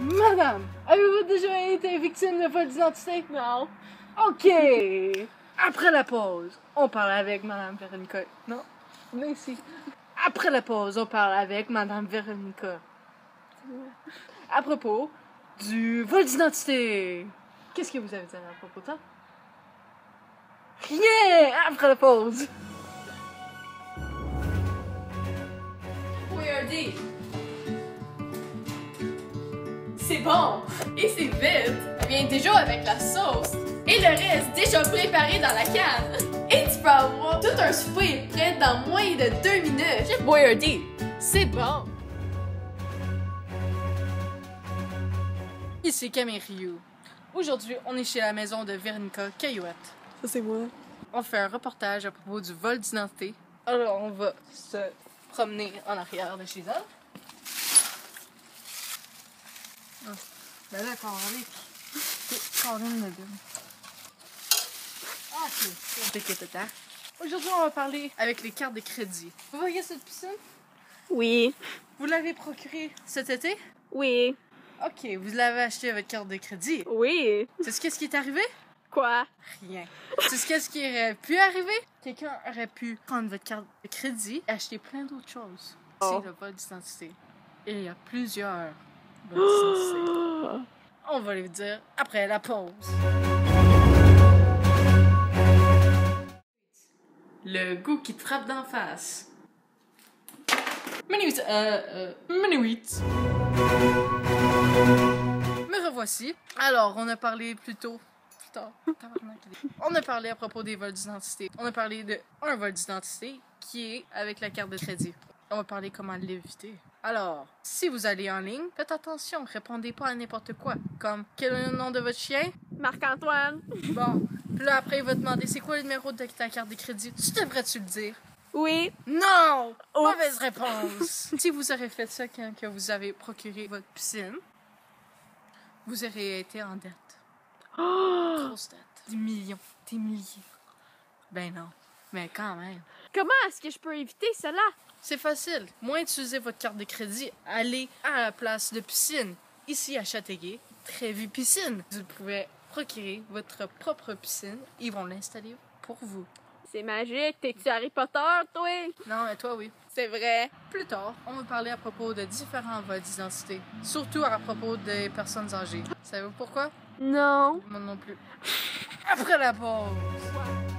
Madame, avez-vous déjà été victime de vol d'identité? Non. Ok. Après la pause, on parle avec Madame Véronica. Non, mais ici. Après la pause, on parle avec Madame Véronica. À propos du vol d'identité. Qu'est-ce que vous avez dit à propos de ça? Rien! Après la pause. C'est bon et c'est vite. Ça vient déjà avec la sauce et le reste déjà préparé dans la canne. Et tu peux avoir tout un souper prêt dans moins de deux minutes. Chez Boyardee, c'est bon. Ici Camille Ryu. Aujourd'hui, on est chez la maison de Véronica Caillouette. Ça c'est moi. On fait un reportage à propos du vol d'identité. Alors, on va se promener en arrière de chez elle. Ah, ben là, Caroline. Caroline. Ah, ok. Aujourd'hui, on va parler avec les cartes de crédit. Vous voyez cette piscine? Oui. Vous l'avez procurée cet été? Oui. Ok, vous l'avez acheté avec carte de crédit. Oui. C'est ce qu'est-ce qui est arrivé? Quoi? Rien. C'est ce qu'est-ce qui aurait pu arriver? Quelqu'un aurait pu prendre votre carte de crédit et acheter plein d'autres choses. Oh. C'est le vol d'identité. Et il y a plusieurs vols d'identité. On va les dire après la pause. Le goût qui te frappe d'en face. Minuit, euh, euh, minuit. Me revoici. Alors, on a parlé plus tôt. Tard. On a parlé à propos des vols d'identité. On a parlé de un vol d'identité qui est avec la carte de crédit. On va parler comment l'éviter. Alors, si vous allez en ligne, faites attention, répondez pas à n'importe quoi. Comme, quel est le nom de votre chien? Marc-Antoine? Bon. Puis là, après, il va demander, c'est quoi le numéro de ta carte de crédit? Tu devrais-tu le dire? Oui. Non! Mauvaise réponse! si vous aurez fait ça quand que vous avez procuré votre piscine, vous aurez été en dette. Grosse dette. Des millions, des milliers. Ben non. Mais quand même. Comment est-ce que je peux éviter cela? C'est facile. Moins utiliser votre carte de crédit, allez à la place de piscine. Ici à Châteauguay, Trévis Piscine. Vous pouvez procurer votre propre piscine. Ils vont l'installer pour vous. C'est magique. T'es-tu Harry Potter, toi? Non, mais toi, oui. C'est vrai. Plus tard, on va parler à propos de différents vols d'identité, surtout à propos des personnes âgées. Savez-vous pourquoi? Non. Moi non plus. Après la pause!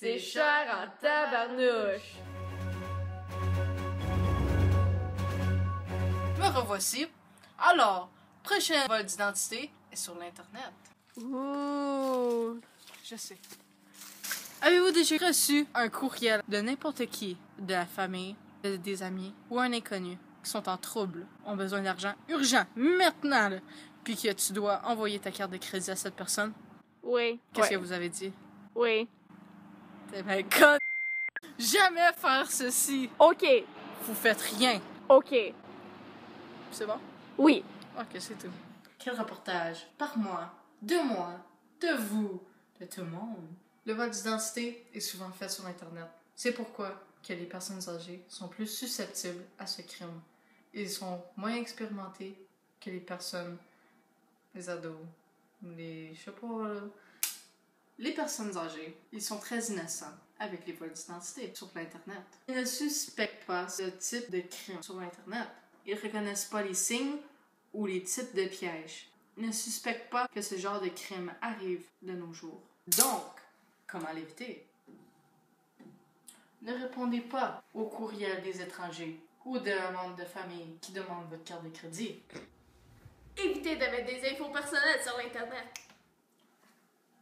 C'est cher en tabarnouche. Me revoici. Alors, prochain vol d'identité est sur l'Internet. Ouh. Je sais. Avez-vous déjà reçu un courriel de n'importe qui, de la famille, de- des amis ou un inconnu qui sont en trouble, ont besoin d'argent urgent, maintenant, là, puis que tu dois envoyer ta carte de crédit à cette personne? Oui. Qu'est-ce Ouais. que vous avez dit? Oui. Eh ben, con... Jamais faire ceci! OK. Vous faites rien. OK. C'est bon? Oui. Ok, c'est tout. Quel reportage? Par moi, de moi, de vous, de tout le monde. Le vol d'identité est souvent fait sur Internet. C'est pourquoi que les personnes âgées sont plus susceptibles à ce crime. Ils sont moins expérimentés que les personnes, les ados, les... je sais pas, là. Les personnes âgées, ils sont très innocents avec les vols d'identité sur l'Internet. Ils ne suspectent pas ce type de crime sur l'Internet. Ils reconnaissent pas les signes ou les types de pièges. Ils ne suspectent pas que ce genre de crime arrive de nos jours. Donc, comment l'éviter? Ne répondez pas aux courriels des étrangers ou d'un membre de famille qui demande votre carte de crédit. Évitez de mettre des infos personnelles sur l'Internet.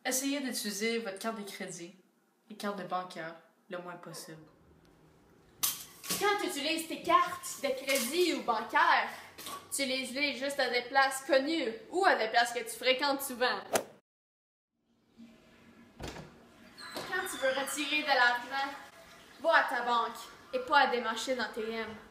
Essayez d'utiliser votre carte de crédit et carte de bancaire le moins possible. Quand tu utilises tes cartes de crédit ou bancaire, utilise-les juste à des places connues ou à des places que tu fréquentes souvent. Quand tu veux retirer tirer de l'argent, va à ta banque et pas à des machines ATM.